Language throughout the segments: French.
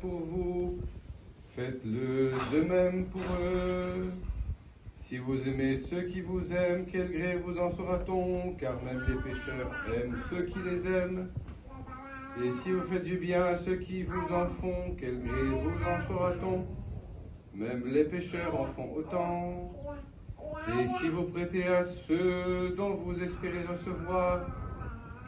pour vous, faites-le de même pour eux. Si vous aimez ceux qui vous aiment, quel gré vous en sera-t-on? Car même les pécheurs aiment ceux qui les aiment. Et si vous faites du bien à ceux qui vous en font, quel gré vous en sera-t-on? Même les pécheurs en font autant. Et si vous prêtez à ceux dont vous espérez recevoir,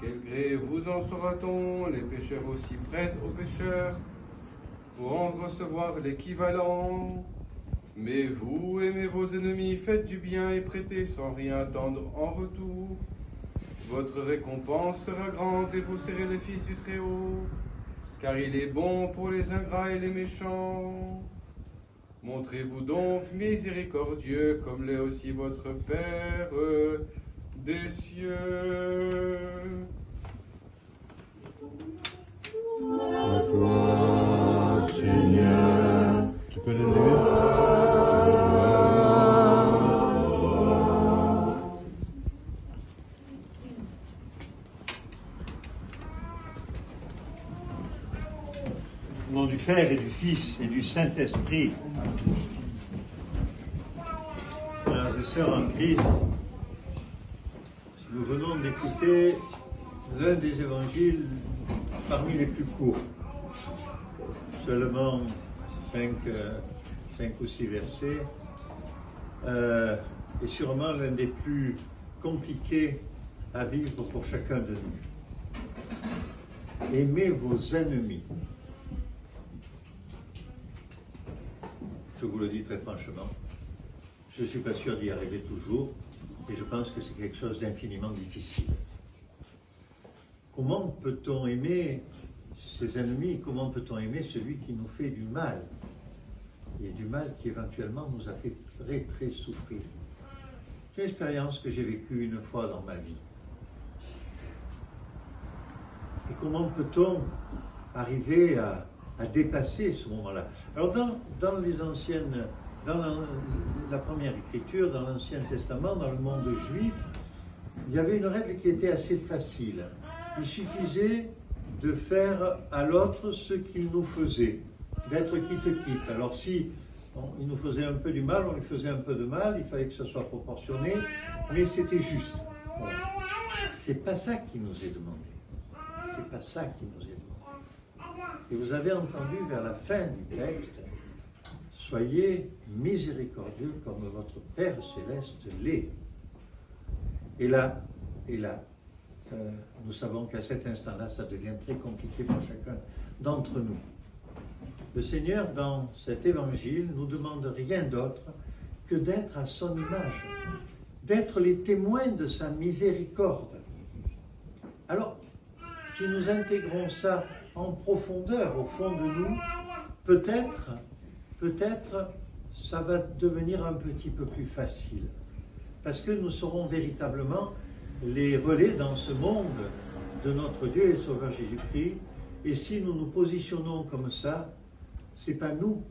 quel gré vous en sera-t-on Les pécheurs aussi prêtent aux pécheurs pour en recevoir l'équivalent. Mais vous aimez vos ennemis, faites du bien et prêtez sans rien attendre en retour. Votre récompense sera grande et vous serez les fils du Très-Haut, car il est bon pour les ingrats et les méchants. Montrez-vous donc miséricordieux comme l'est aussi votre Père des cieux. À toi, Seigneur. Tu peux le lire Au nom du Père et du Fils et du Saint-Esprit. Frères et sœurs en Christ, nous venons d'écouter l'un des évangiles parmi les plus courts. Seulement cinq, euh, cinq ou six versets. Euh, et sûrement l'un des plus compliqués à vivre pour chacun de nous. Aimez vos ennemis. Je vous le dis très franchement, je ne suis pas sûr d'y arriver toujours et je pense que c'est quelque chose d'infiniment difficile. Comment peut-on aimer ses ennemis Comment peut-on aimer celui qui nous fait du mal Et du mal qui éventuellement nous a fait très très souffrir? C'est une expérience que j'ai vécue une fois dans ma vie. Et comment peut-on arriver à, dépasser ce moment-là? Alors dans les anciennes, dans la, première écriture, dans l'Ancien Testament, dans le monde juif, il y avait une règle qui était assez facile. Il suffisait de faire à l'autre ce qu'il nous faisait, d'être quitte-quitte. Alors si il nous faisait un peu du mal, on lui faisait un peu de mal, il fallait que ce soit proportionné, mais c'était juste. Voilà. C'est pas ça qui nous est demandé. C'est pas ça qui nous est demandé. Et vous avez entendu vers la fin du texte, soyez miséricordieux comme votre Père céleste l'est. Et là, et là, euh, nous savons qu'à cet instant-là, ça devient très compliqué pour chacun d'entre nous. Le Seigneur, dans cet évangile, nous demande rien d'autre que d'être à son image, d'être les témoins de sa miséricorde. Alors, si nous intégrons ça en profondeur au fond de nous, peut-être, peut-être, ça va devenir un petit peu plus facile. Parce que nous serons véritablement les relais dans ce monde de notre Dieu et Sauveur Jésus-Christ. Et si nous nous positionnons comme ça, c'est pas nous,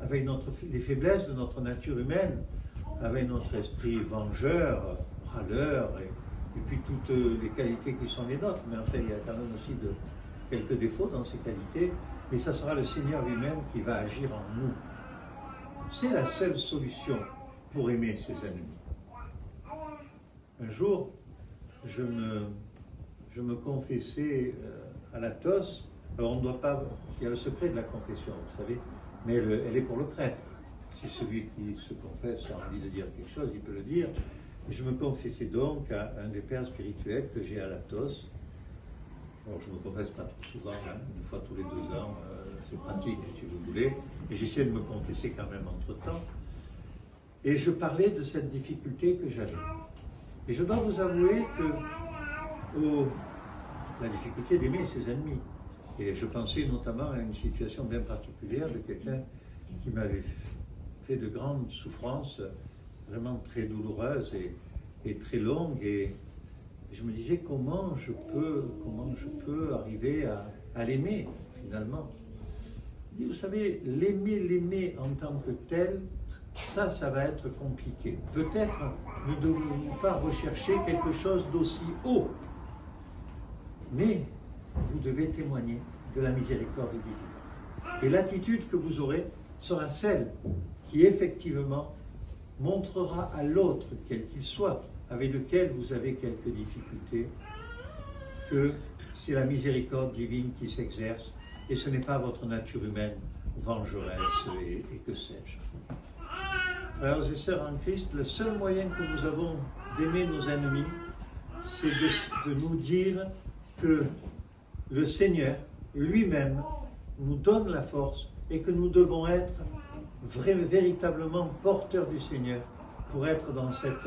avec les faiblesses de notre nature humaine, avec notre esprit vengeur, râleur, et, puis toutes les qualités qui sont les nôtres. Mais enfin, il y a quand même aussi de, quelques défauts dans ces qualités. Mais ça sera le Seigneur lui-même qui va agir en nous. C'est la seule solution pour aimer ses ennemis. Un jour, je me, je confessais euh, à la tosse. Alors on ne doit pas. Il y a le secret de la confession, vous savez, mais elle, elle est pour le prêtre. Si celui qui se confesse a envie de dire quelque chose, il peut le dire. Je me confessais donc à un des pères spirituels que j'ai à la tosse. Je ne me confesse pas trop souvent, hein, une fois tous les deux ans, euh, c'est pratique si vous voulez. Et j'essaie de me confesser quand même entre temps. Et je parlais de cette difficulté que j'avais. Et je dois vous avouer que oh, la difficulté d'aimer ses ennemis. Et je pensais notamment à une situation bien particulière de quelqu'un qui m'avait fait de grandes souffrances, vraiment très douloureuses et, et très longues. Et je me disais comment je peux, arriver à, l'aimer finalement? Vous savez, l'aimer, l'aimer en tant que tel, ça, ça va être compliqué. Peut-être ne devons-nous pas rechercher quelque chose d'aussi haut, mais vous devez témoigner de la miséricorde divine. Et l'attitude que vous aurez sera celle qui effectivement montrera à l'autre, quel qu'il soit, avec lequel vous avez quelques difficultés, que c'est la miséricorde divine qui s'exerce et ce n'est pas votre nature humaine vengeresse et, que sais-je. Frères et sœurs en Christ, le seul moyen que nous avons d'aimer nos ennemis, c'est de, nous dire que le Seigneur lui-même nous donne la force et que nous devons être véritablement porteurs du Seigneur pour être dans cette